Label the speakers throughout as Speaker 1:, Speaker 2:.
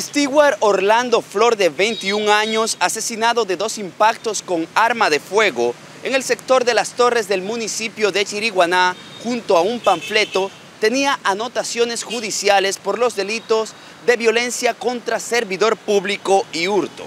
Speaker 1: Stewart Orlando Flor, de 21 años, asesinado de dos impactos con arma de fuego en el sector de las torres del municipio de Chiriguaná, junto a un panfleto, tenía anotaciones judiciales por los delitos de violencia contra servidor público y hurto.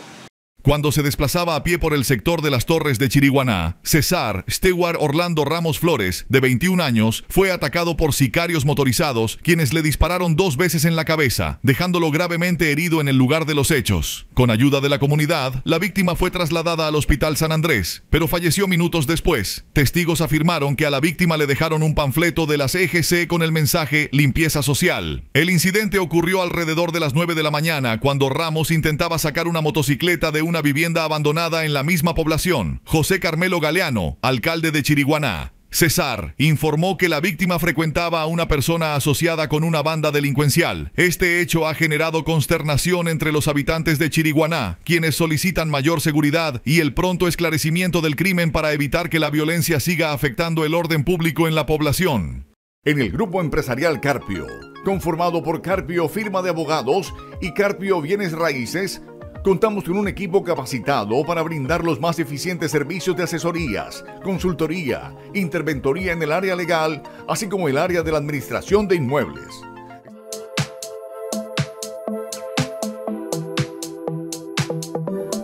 Speaker 2: Cuando se desplazaba a pie por el sector de las torres de Chiriguaná, César Stewart Orlando Ramos Flores, de 21 años, fue atacado por sicarios motorizados, quienes le dispararon dos veces en la cabeza, dejándolo gravemente herido en el lugar de los hechos. Con ayuda de la comunidad, la víctima fue trasladada al Hospital San Andrés, pero falleció minutos después. Testigos afirmaron que a la víctima le dejaron un panfleto de las EGC con el mensaje limpieza social. El incidente ocurrió alrededor de las 9 de la mañana, cuando Ramos intentaba sacar una motocicleta de una vivienda abandonada en la misma población. José Carmelo Galeano, alcalde de Chiriguaná. César informó que la víctima frecuentaba a una persona asociada con una banda delincuencial. Este hecho ha generado consternación entre los habitantes de Chiriguaná, quienes solicitan mayor seguridad y el pronto esclarecimiento del crimen para evitar que la violencia siga afectando el orden público en la población.
Speaker 3: En el grupo empresarial Carpio, conformado por Carpio Firma de Abogados y Carpio Bienes Raíces, Contamos con un equipo capacitado para brindar los más eficientes servicios de asesorías, consultoría, interventoría en el área legal, así como el área de la administración de inmuebles.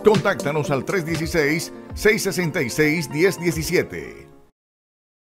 Speaker 3: Contáctanos al 316-666-1017.